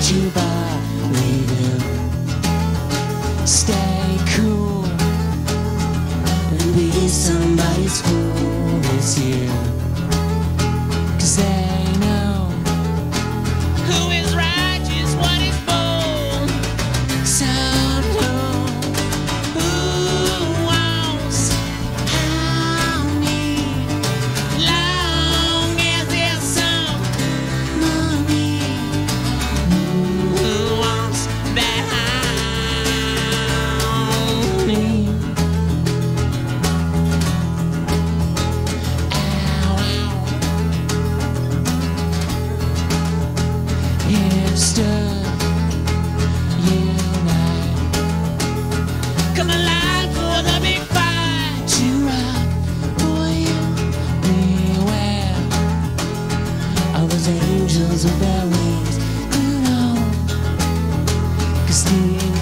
Juba, we will stay cool and be somebody's cool. Staying